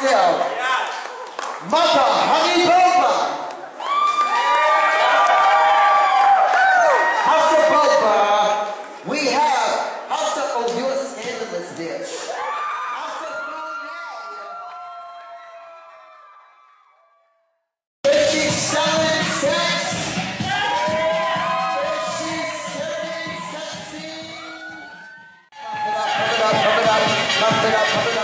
still. Mata Hariboba. After we have after Obios Endless Dish. Pump it up, it up.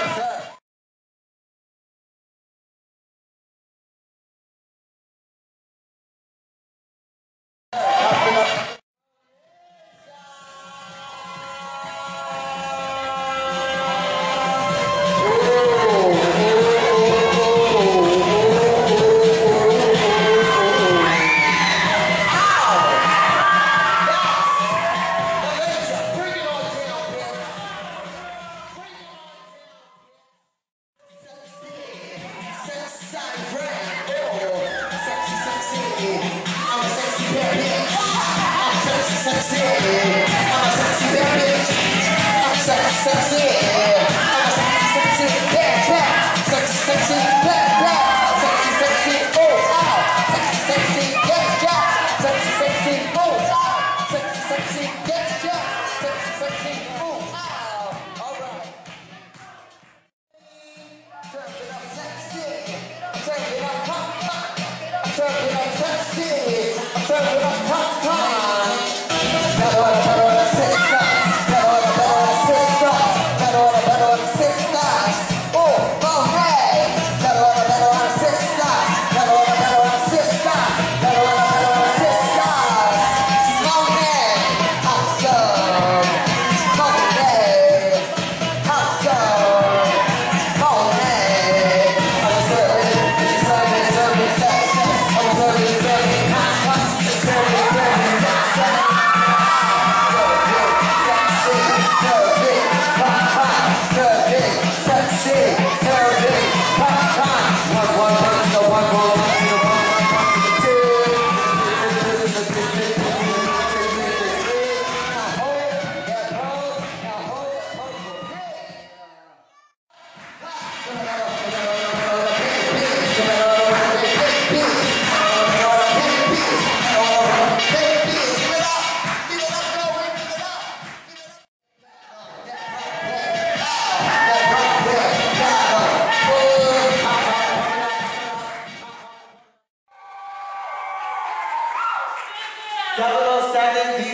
Yeah.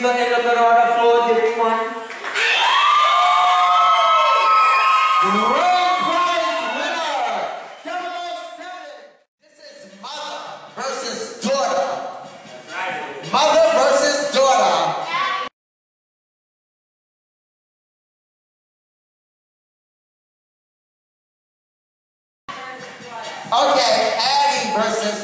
the end of the round of applause, everyone. Prize winner, 007. This is mother versus daughter. Mother versus daughter. Okay, Addie versus